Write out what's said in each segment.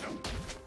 Jump!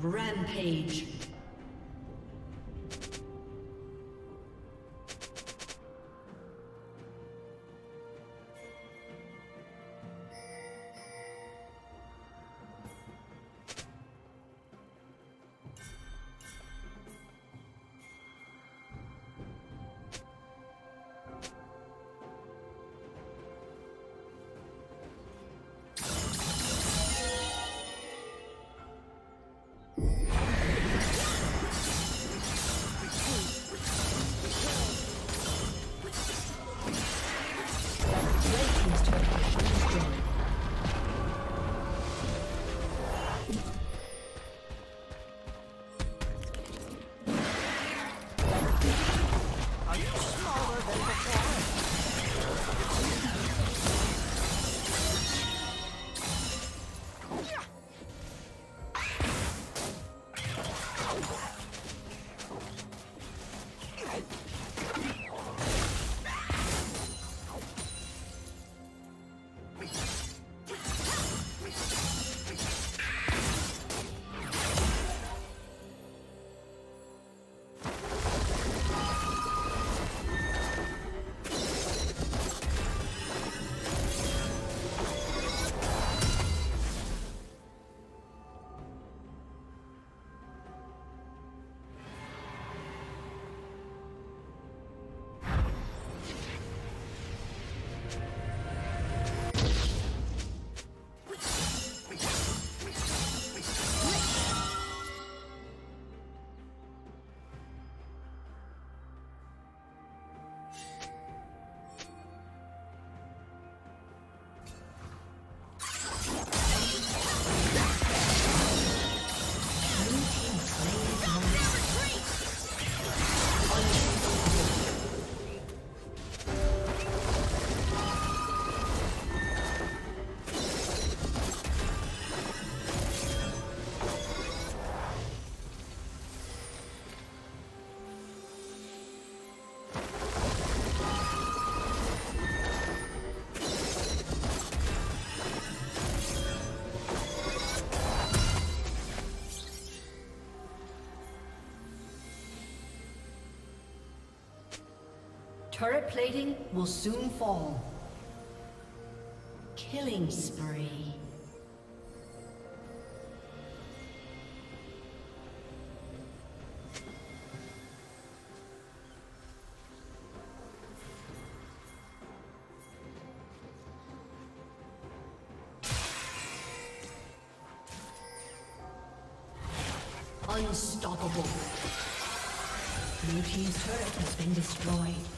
Rampage. Turret plating will soon fall. Killing spree. Unstoppable. Blue Team's turret has been destroyed.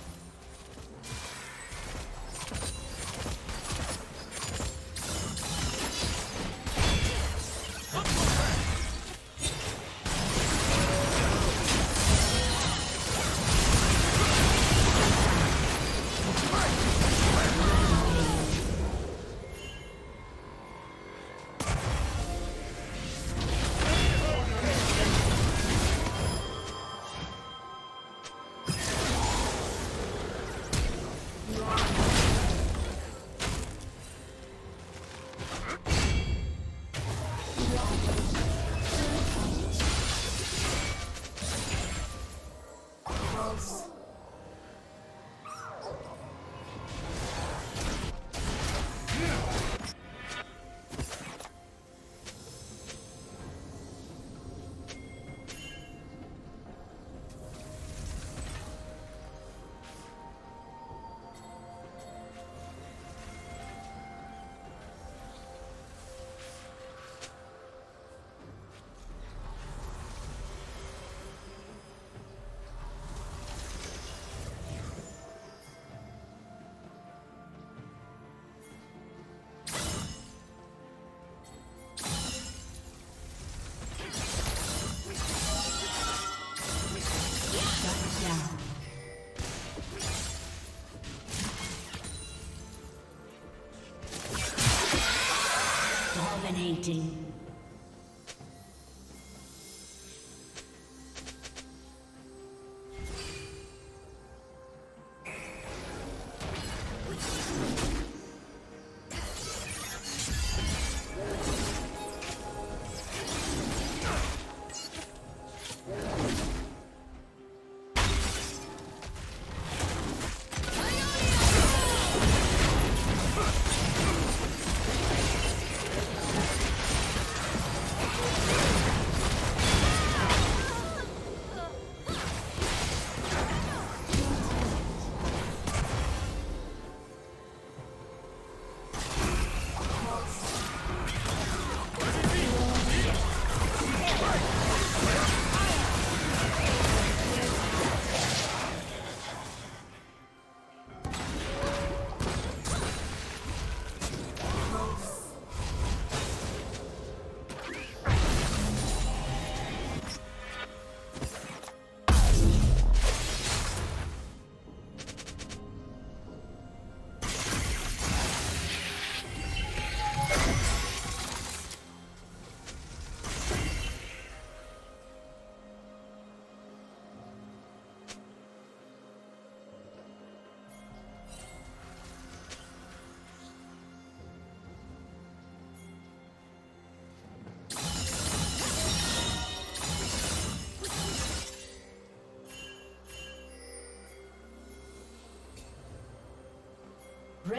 Dominating.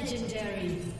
Legendary.